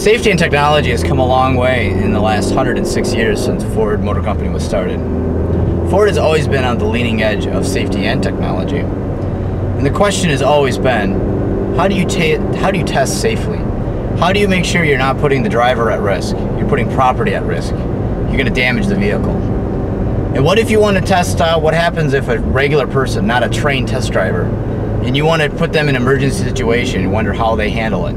Safety and technology has come a long way in the last 106 years since Ford Motor Company was started. Ford has always been on the leading edge of safety and technology. And the question has always been, how do you how do you test safely? How do you make sure you're not putting the driver at risk? You're putting property at risk. You're going to damage the vehicle. And what if you want to test uh, what happens if a regular person, not a trained test driver, and you want to put them in an emergency situation and wonder how they handle it?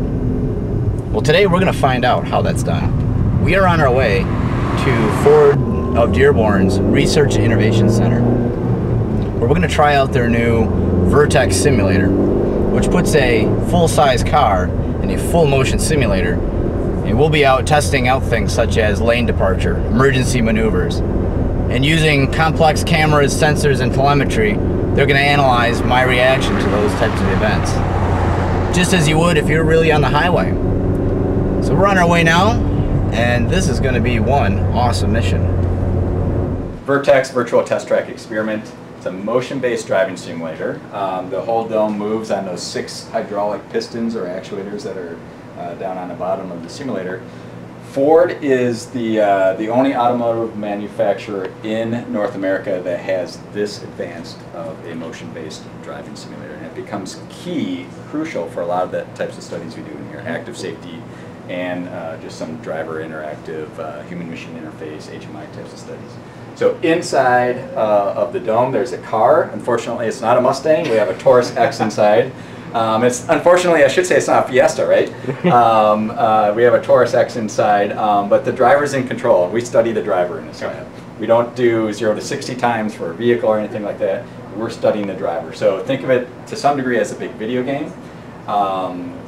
Well, today we're going to find out how that's done. We are on our way to Ford of Dearborn's Research and Innovation Center, where we're going to try out their new VIRTTEX simulator, which puts a full-size car in a full motion simulator, and we'll be out testing out things such as lane departure, emergency maneuvers, and using complex cameras, sensors, and telemetry, they're going to analyze my reaction to those types of events. Just as you would if you're really on the highway. So we're on our way now, and this is going to be one awesome mission. VIRTTEX Virtual Test Track Experiment. It's a motion-based driving simulator. Um, the whole dome moves on those six hydraulic pistons or actuators that are uh, down on the bottom of the simulator. Ford is the, uh, the only automotive manufacturer in North America that has this advanced of a motion-based driving simulator. And it becomes key, crucial for a lot of the types of studies we do in here, active safety, and uh, just some driver interactive, uh, human-machine interface, HMI types of studies. So inside uh, of the dome, there's a car. Unfortunately, it's not a Mustang. We have a Taurus X inside. Um, it's unfortunately, I should say, it's not a Fiesta, right? Um, uh, we have a Taurus X inside, um, but the driver's in control. We study the driver in this lab. We don't do zero to 60 times for a vehicle or anything like that. We're studying the driver. So think of it to some degree as a big video game. Um,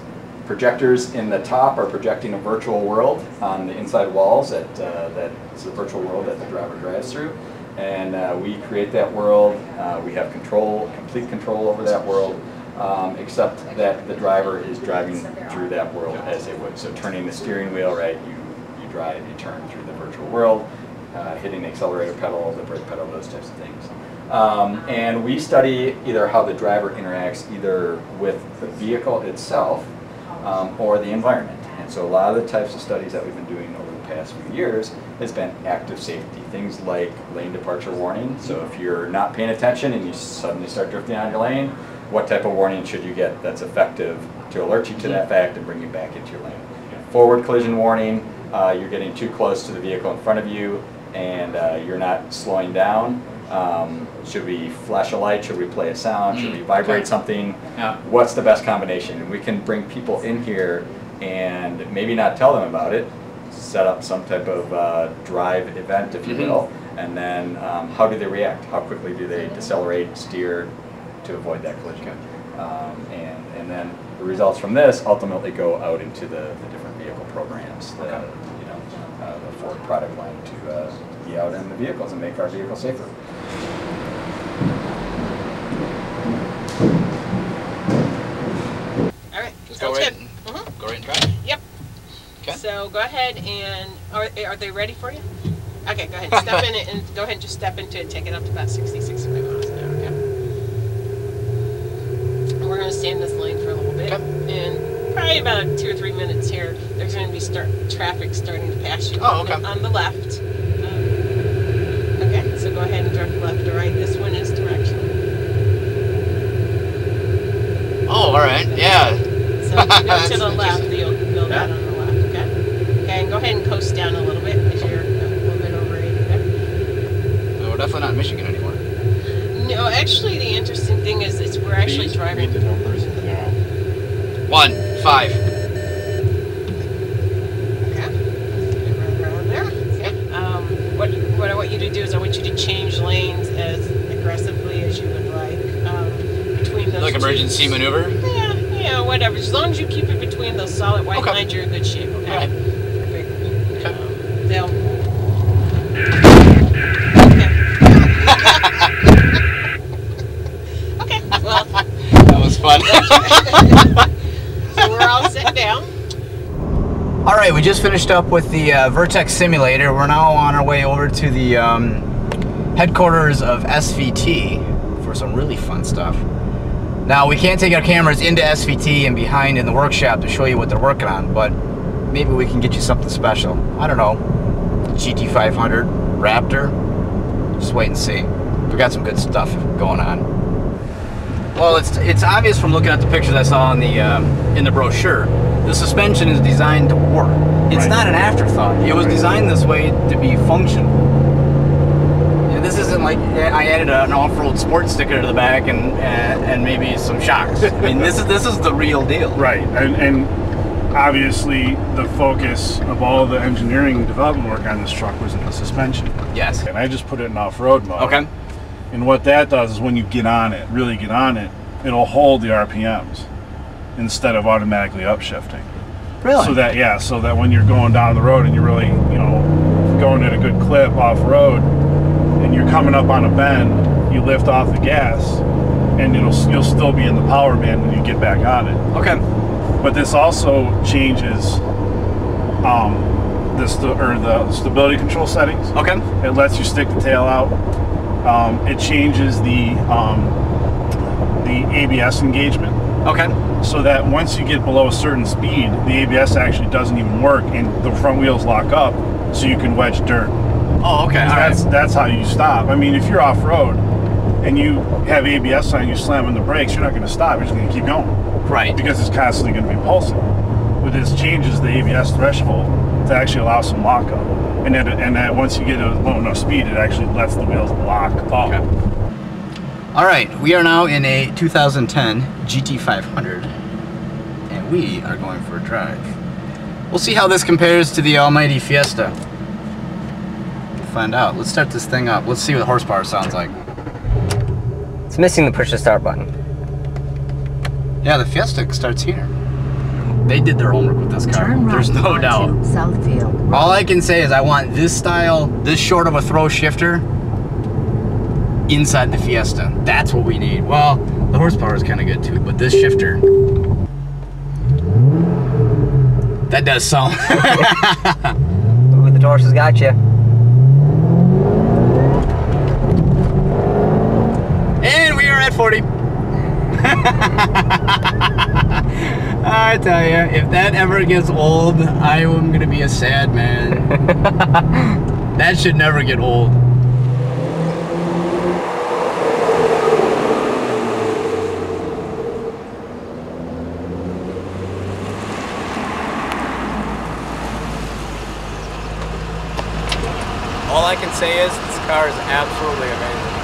projectors in the top are projecting a virtual world on the inside walls that, uh, that is the virtual world that the driver drives through. And uh, we create that world. Uh, we have control, complete control over that world, um, except that the driver is driving through that world as they would. So turning the steering wheel, right, you, you drive, you turn through the virtual world, uh, hitting the accelerator pedal, the brake pedal, those types of things. Um, and we study either how the driver interacts either with the vehicle itself um, or the environment. And so a lot of the types of studies that we've been doing over the past few years has been active safety. Things like lane departure warning. So if you're not paying attention and you suddenly start drifting on your lane, what type of warning should you get that's effective to alert you to that fact and bring you back into your lane? Forward collision warning, uh, you're getting too close to the vehicle in front of you and uh, you're not slowing down. Um, should we flash a light? Should we play a sound? Should we mm, vibrate okay. something? Yeah. What's the best combination? And we can bring people in here and maybe not tell them about it, set up some type of uh, drive event, if you mm -hmm. will, and then um, how do they react? How quickly do they decelerate, steer to avoid that collision? Um, and, and then the results from this ultimately go out into the, the different vehicle programs, the, okay. you know, uh, the Ford product line to uh, be out in the vehicles and make our vehicles safer. Go right, mm -hmm. go right and try. Yep. Okay. So go ahead and are, are they ready for you? Okay, go ahead. Step in it and go ahead and just step into it. Take it up to about 60, 65 miles an hour. Okay. And we're going to stay in this lane for a little bit. Okay. And probably about two or three minutes here, there's going to be start traffic starting to pass you oh, on, okay. the, on the left. Um, okay, so go ahead and drive left or right. This one is direction. Oh, all right. Yeah. So go to the left, you'll build yeah. that on the left, okay? Okay, and go ahead and coast down a little bit because you're a little bit over 80 there. No, we're definitely not in Michigan anymore. No, actually, the interesting thing is, is we're actually Please driving. Read the numbers now. One, five. Um, what, what I want you to do is I want you to change lanes as aggressively as you would like um, between those Like emergency maneuver? Whatever. As long as you keep it between those solid white okay. lines, you're in good shape. Okay. okay. Perfect. Okay. Um, they'll. Okay. okay. Well. That was fun. so we're all set down. All right, we just finished up with the uh, VIRTTEX simulator. We're now on our way over to the um, headquarters of SVT for some really fun stuff. Now we can't take our cameras into SVT and behind in the workshop to show you what they're working on, but maybe we can get you something special. I don't know, GT500, Raptor. Just wait and see. We got some good stuff going on. Well, it's it's obvious from looking at the pictures I saw in the um, in the brochure. The suspension is designed to work. It's Right. not an afterthought. It was designed this way to be functional. You know, this isn't like I added an off-road sports sticker to the back and and, and maybe some shocks. I mean, this is this is the real deal. Right, and, and obviously the focus of all the engineering and development work on this truck was in the suspension. Yes. And I just put it in off-road mode. Okay. And what that does is when you get on it, really get on it, it'll hold the RPMs instead of automatically upshifting. Really? So that yeah, so that when you're going down the road and you're really, you know, going at a good clip off road and you're coming up on a bend, you lift off the gas and it'll you'll still be in the power band when you get back on it. okay. But this also changes um, or the stability control settings. Okay. It lets you stick the tail out. Um, it changes the um, the ABS engagement Okay. so that once you get below a certain speed, the ABS actually doesn't even work and the front wheels lock up, so you can wedge dirt. Oh, okay. All right. That's that's how you stop. I mean, if you're off road and you have ABS on, you slam on the brakes, you're not going to stop. You're just going to keep going Right. because it's constantly going to be pulsing. But this changes the ABS threshold to actually allow some lockup. And then, and that once you get a low enough speed, it actually lets the wheels lock up. Okay. All right, we are now in a 2010 GT500, and we are going for a drive. We'll see how this compares to the almighty Fiesta. We'll find out. Let's start this thing up. Let's see what horsepower sounds like. It's missing the push to start button. Yeah, the Fiesta starts here. They did their homework with this car. Right There's no doubt. Southfield. All I can say is I want this style, this short of a throw shifter, inside the Fiesta. That's what we need. Well, the horsepower is kind of good too, but this shifter, that does sound. Ooh, the Taurus has got you. 40. I tell you, if that ever gets old, I am gonna be a sad man. that should never get old. All I can say is this car is absolutely amazing.